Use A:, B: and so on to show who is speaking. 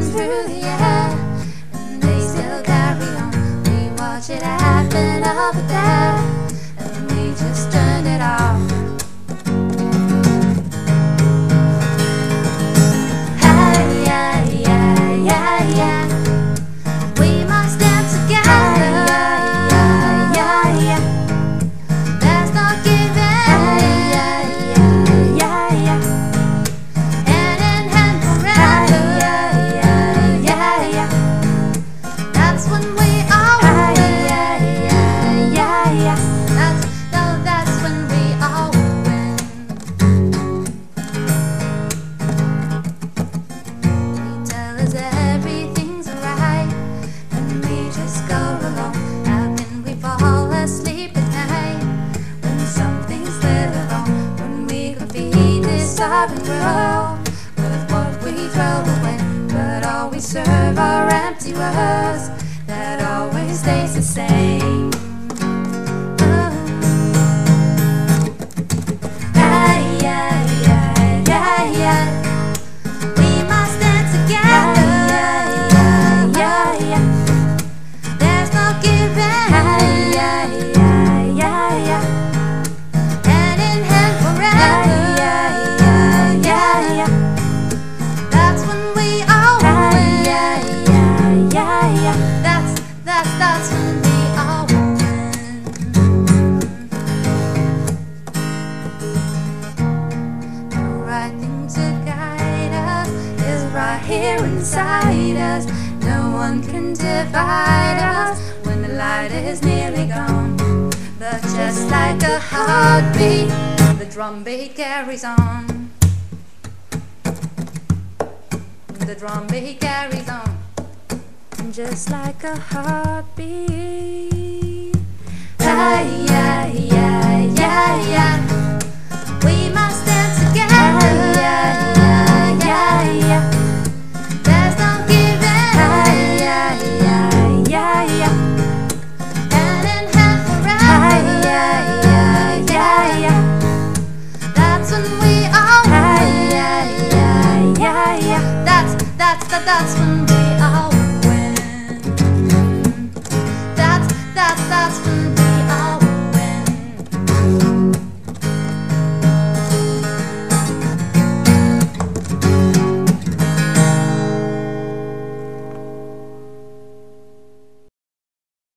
A: through the air, and they still carry on. We watch it happen all the time. And grow with what we throw away. But all we serve are empty words that always stays the same. Here inside us. No one can divide us when the light is nearly gone. But just like a heartbeat, the drum beat carries on. The drum beat carries on. Just like a heartbeat. Yeah, that's when